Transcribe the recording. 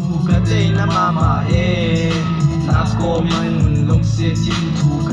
土个对那妈妈耶，那个门龙些净土